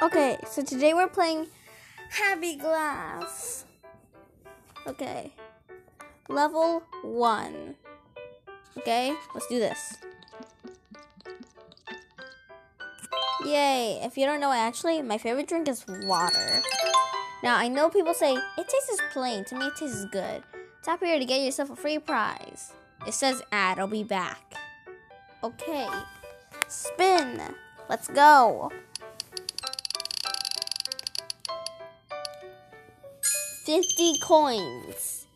Okay, so today we're playing Happy Glass. Okay. Level 1. Okay, let's do this. Yay! If you don't know, actually, my favorite drink is water. Now, I know people say, it tastes plain. To me, it tastes good. Tap here to get yourself a free prize. It says ad, I'll be back. Okay. Spin. Let's go. 50 coins.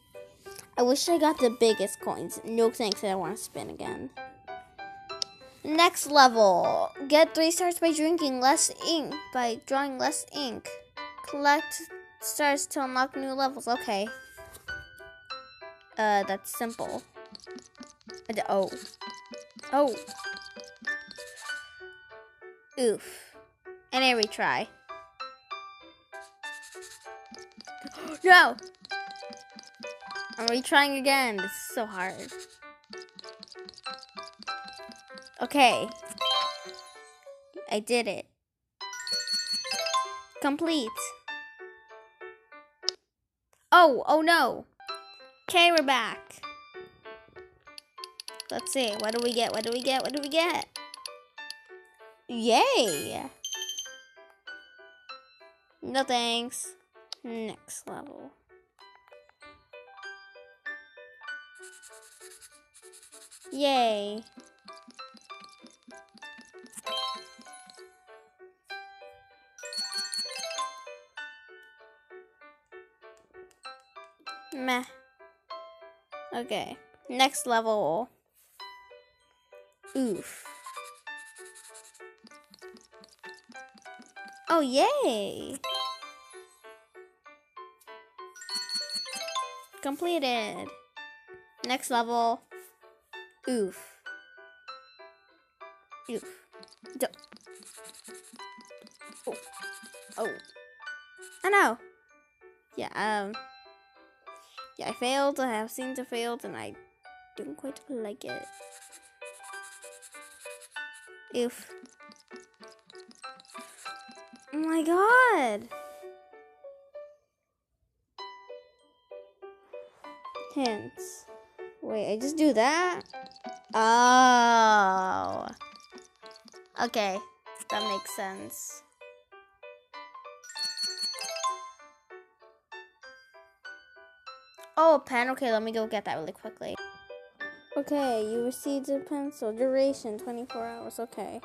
I wish I got the biggest coins. No thanks, I don't want to spin again. Next level. Get 3 stars by drinking less ink, by drawing less ink. Collect stars to unlock new levels. Okay. Uh, that's simple. Oh. Oh. Oof. And I retry. no! I'm retrying again. This is so hard. Okay. I did it. Complete. Oh, oh no. Okay, we're back. Let's see. What do we get? What do we get? What do we get? Yay! No thanks. Next level. Yay. Meh. Okay. Next level. Oof. Oh, yay! Completed. Next level. Oof. Oof. D oh. Oh. I know. Yeah, um. Yeah, I failed. I have seen to failed, and I don't quite like it. Oof. Oh my god! Hints. Wait, I just do that? Oh. Okay, that makes sense. Oh, a pen. Okay, let me go get that really quickly. Okay, you received a pencil. Duration 24 hours. Okay.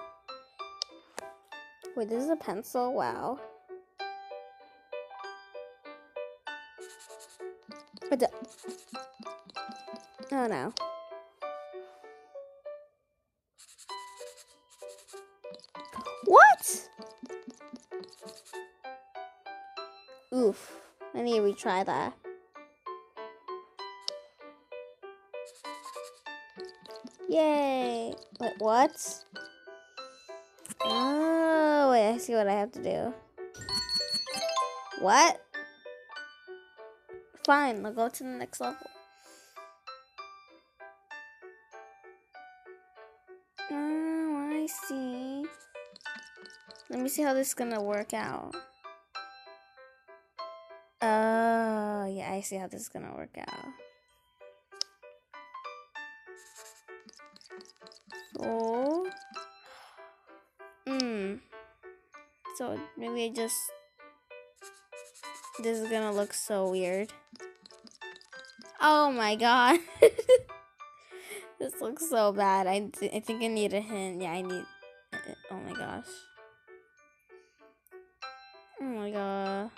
Wait, this is a pencil? Wow. The? Oh no. What? Oof. I need to retry that. Yay! Wait, what? Oh, wait, I see what I have to do. What? Fine, I'll go to the next level. Me see how this is gonna work out. Oh, yeah, I see how this is gonna work out. So, hmm. So maybe I just. This is gonna look so weird. Oh my god. this looks so bad. I, th I think I need a hint. Yeah, I need. Oh my gosh. Oh my god.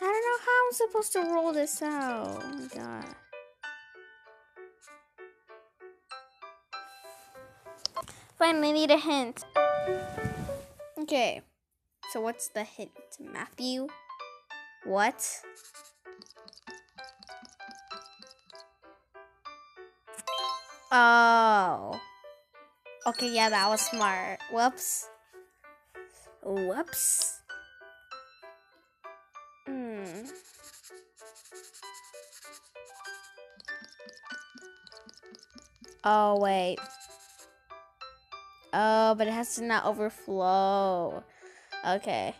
I don't know how I'm supposed to roll this out. Oh my god. Finally need a hint. Okay. So what's the hint? Matthew? What? Oh. Okay, yeah, that was smart. Whoops. Whoops. Hmm. Oh, wait. Oh, but it has to not overflow. Okay.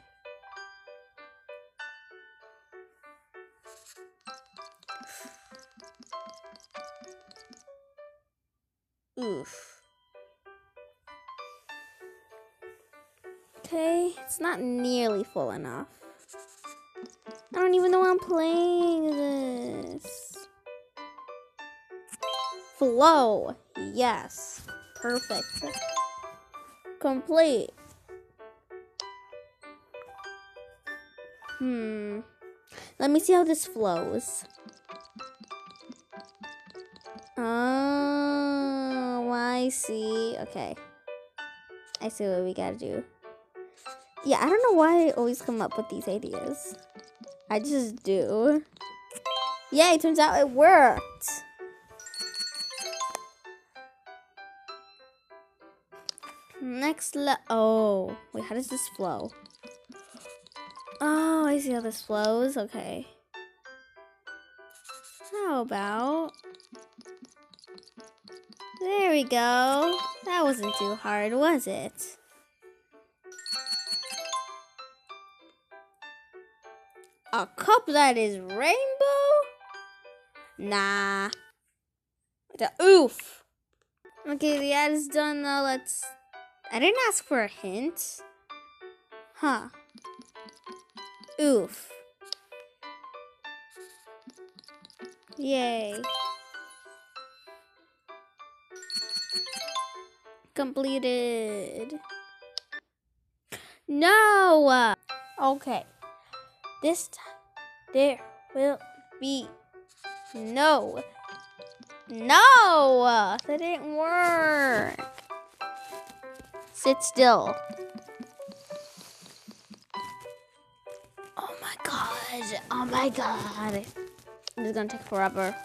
Okay, it's not nearly full enough. I don't even know why I'm playing this. Flow. Yes. Perfect. Complete. Hmm. Let me see how this flows. Oh, I see. Okay. I see what we gotta do. Yeah, I don't know why I always come up with these ideas. I just do. Yay, it turns out it worked. Next le- Oh, wait, how does this flow? Oh, I see how this flows. Okay. How about... There we go. That wasn't too hard, was it? A cup that is rainbow? Nah. The oof. Okay, the ad is done now. Let's. I didn't ask for a hint. Huh. Oof. Yay. Completed. No! Okay. This time, there will be no. No! That didn't work. Sit still. Oh my god. Oh my god. This is gonna take forever.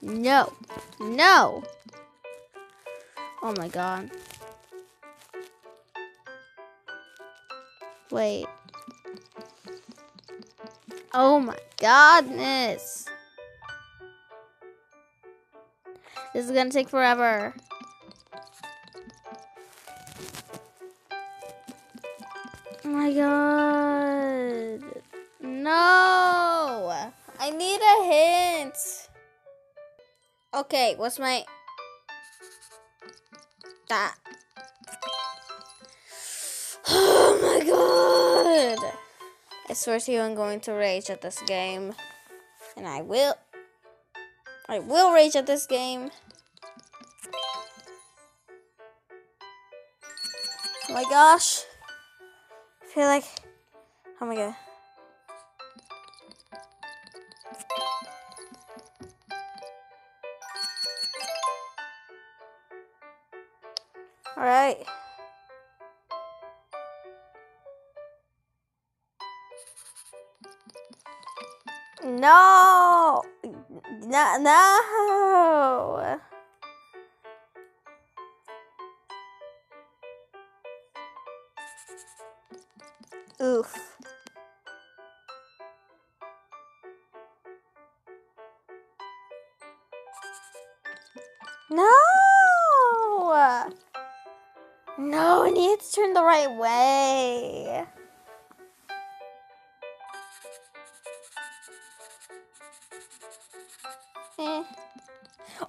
No. No. Oh my god. Wait. Oh my godness. This is gonna take forever. Oh my god. No. I need a hint. Okay, what's my that? God! I swear to you, I'm going to rage at this game. And I will. I will rage at this game. Oh my gosh. I feel like. Oh my god. No! No! No! Oof. No! No, I need to turn the right way.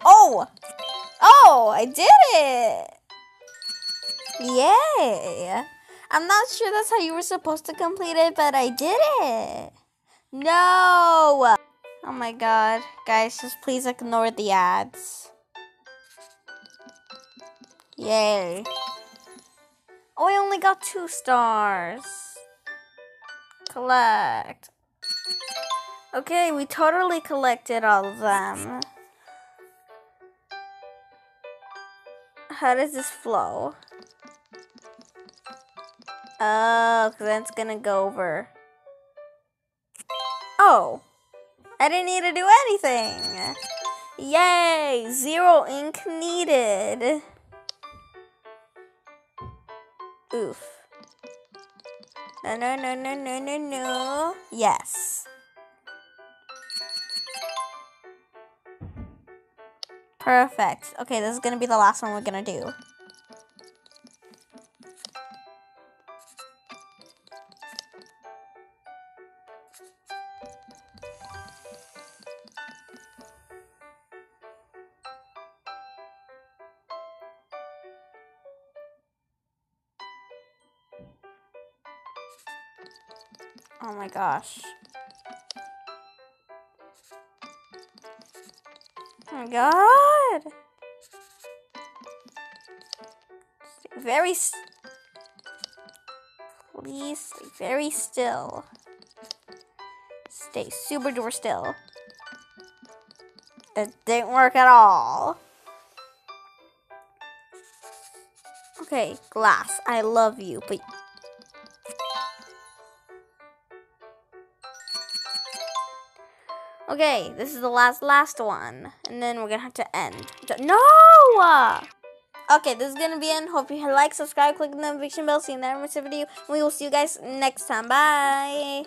Oh! Oh, I did it! Yay! I'm not sure that's how you were supposed to complete it, but I did it! No! Oh my god. Guys, just please ignore the ads. Yay. Oh, I only got two stars. Collect. Okay, we totally collected all of them. How does this flow? Oh, then it's gonna go over. Oh, I didn't need to do anything. Yay, zero ink needed. Oof. No, no, no, no, no, no, no. Yes. Perfect. Okay, this is gonna be the last one we're gonna do. Oh my gosh. My god. Stay very s- Please stay very still. Stay super duper still. It didn't work at all. Okay, glass, I love you, but Okay, this is the last last one. And then we're gonna have to end. No! Okay, this is gonna be end. Hope you like, subscribe, click the notification bell so you never miss a video. We will see you guys next time. Bye!